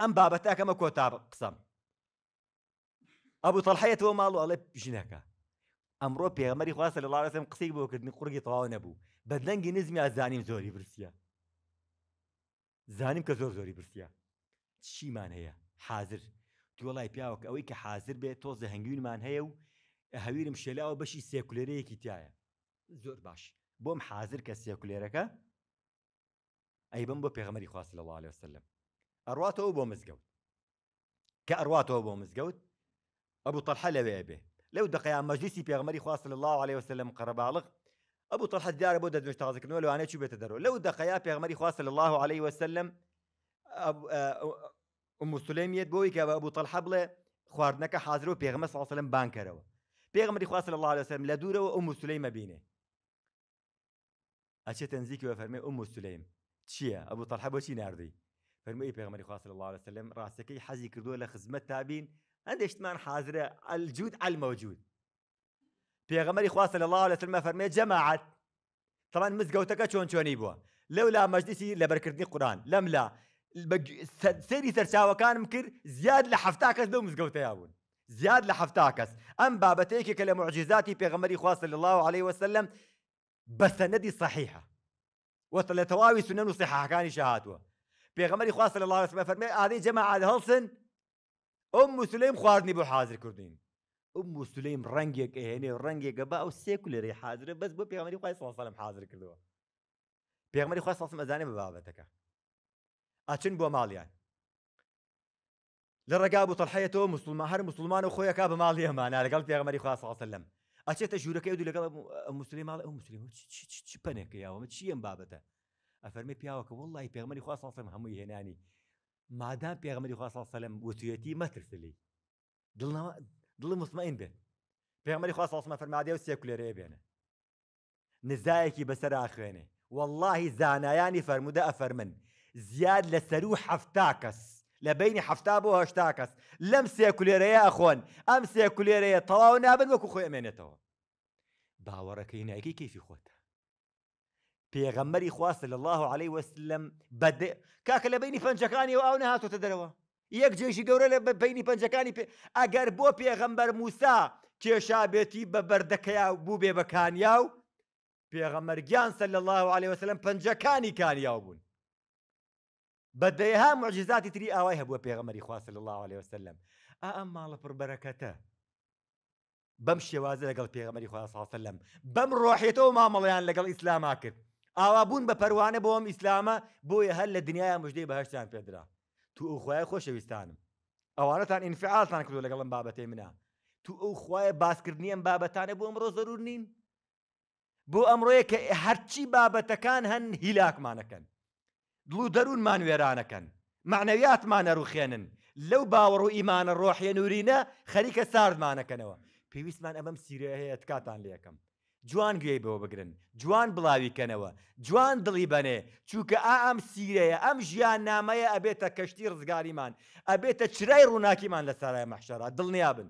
ئەم بابەتاکەمە کۆتا قسەم. ئەبوو تەڵحەتەوە ماڵ و ئەڵێ ژنەکە ئەمڕۆ پێغمەری خواستە لە لاڵەسم قسەی بۆکردنی قوڕگی تەواو نەبوو. بەدلەنگی نزمی ئازانیم زۆری برسیە. زانیم کە زۆر زۆری برسیە. چیمان هەیە؟ حاضر. تووەڵای پیاوەکە ئەوەی کە حاضر بێت تۆزە هەنگوینمان هەیە و هەویرم شێلاوە بەشی سێکولێرەیەکی تایە. زۆر باش. بۆم حاضر کە سێکولێرەکە ئەی بم بۆ پێغمەری خواست لە عليه وسلم ئەڕاتەوە بۆ مزگەوت کە ئەڕاتەوە بۆ مزگەوت ئەبوو تەلحە لەوێ بێ لەو دقیان مەجلیسی پێغمەری الله عليه وسلم قەرەباڵغ ئەبوو تەلحە دیارە بۆ دەدوێت تازەکردنەوە لەوانەیە چوو بێتە دەرەوە لەو دقەیا پێغمەری خواست لە الله عليه وسلم مسلمیت بۆی کە ئەبوو تەلحە بڵێ خواردنەکە حاضر و پێغمە ساسەلم بانکەرەوە پێغمەری خواست لە الله عليه وسلم لە دوورەوە ئەو مسلەیمە بینێ ئەچێتە نزیکەوە فەرمێ ئەو مسلەیم چییە ئەبوو تەلحە بۆچی نردی فەرمووی پێغمەری خواست الله عليه وسلم ڕاستەکەی حەزی کردووە لە خزمەت تابین هەندێشتمان حاضرە الجود المەوجود پێغەمەری خواستە لە الله لە سلمە فەرمێ جەماعات طبعا مزگەوتەکە چۆن چۆنی بووە لەو لا مەجلیسی لەبەرکردنی قورآن لەم لا. سەری سەرچاوەکانم کرد زیاد لە حفتا کەس لەو مزگەوتەیا بوون زیاد لە حفتا کەس ئەم بابەتەیەکی کە لە معجززاتی پێغەمەری الله عليه وسلم بەسەنەدی صحیحە وەتە لە تەواوی سنەن و صححەکانی شهاتوە پێغەمەری خواستە لە الله وسلم فەرمێ ئادەی جەماعات هەڵسن ئەم مسلەیم خواردنی بۆ حاضر کردین ئەم مسلەیم ڕەنگێک ئەهێنێ ڕەنگێکە با ئەو سێکولەری حاضرە بەس بۆ پێغمەری خی ساسەلم حاضر کردەوە پێغمەری خوا ساسم ئەزانێ بە بابەتەکە ئاچن بۆ ماڵیان لە ڕێگا بوو تەڵحەتەوە مسلمان هەر مسلمان و خۆیەکە بە ماڵی ئەمانە لەگەڵ پێغمەری خوا ساسەلم ئەچێتە ژوورەکەی دوو لەگەڵ مسللی ماڵ ئەو مسللی چ پەنێکە یاوە چی ئەم بابەتە ئەفەرمی پیاوەکە وڵی پێغمەری خوا ساسم هەمووی هێنانی مادام پێغمەری خوا سەلم وتوێتی مەترسلی دڵی مسمەین بێت پێغمەری خوا ساسمە فەرمادێ و سێکولێرەیە بێنە نزایەکی بەسەر ئاخوێنێ واللهی زانایانی فەرمودە ئەفەرمن زیاد لە سەر و حەفتا کەس لە بینی حەفتا بۆ هەشتا کەس لەم سێکولێرەیە ئەخۆن ئەم سێکولێرەیە تەواو نابن وەکو خۆی ئەمێنێتەوە باوەڕەکەی نایکی کەیفی خۆتە پێغەممەری خواستە لە الله عليه وسلم بەدێ کاکە لە بینی پەنجەکانی و ئەو نهاتۆتە دەرەوە. یەک جێژی گەورە لە بینی پەنجەکانی ئەگەر بۆ پێغەمبەر موسا کێشابێتی بە بەردەکەیا بوو بێ بەکانیا و پێغەمەرگیان سە لە الله عليه وسلم پەنجەکانی کانیاو بوون. بەدەیها معجززاتی تری ئاوای هەبووە پێغەمەری خواست لە الله عليه وسلم. ئەم ماڵە پڕبەرەکەتە بەم شێوازە لەگەڵ پێغەمەری خواسەلم بەم ڕۆحێتەوە مامەڵیان لەگەڵ ئیسلاما کرد ئاوا بوون بە پەروانە بۆم ئیسلامە بۆیە هەر لە دنیای مژدەی بەهشتیان پێدرا تو ئەو خۆی خۆشەویستانم. ئەوانەتان ئینفعالتان کردو لەگەڵم بابەتێ منە. تو ئەو خوای باسکردنی ئەم بابەتانە بۆ ئەمڕۆ زەرور نین. بۆ ئەمڕۆیە کە هەرچی بابەتەکان هەن هیلاکمانەکەن. دڵ دەروونمان وێرانەکەن. معنەویاتمانە ڕوخێنن لەو باوەڕ و ئیمانە ڕۆحیە نورینە خەریکە ساردمانەکەنەوە. پێویستمان ئەمەم سیرە هەیە تکاتان لێکم جوان گوێی بەوە بگرن جوان بڵاویکەنەوە جوان دڵی بەنێ چووکە ئا ئەم سیرەیە ئەم ژیان نامەیە ئەبێتە کەشتی ڕزگاریمان ئەبێتە چرای ڕووناکیمان لە سارای مەحشەرا دڵنیابن.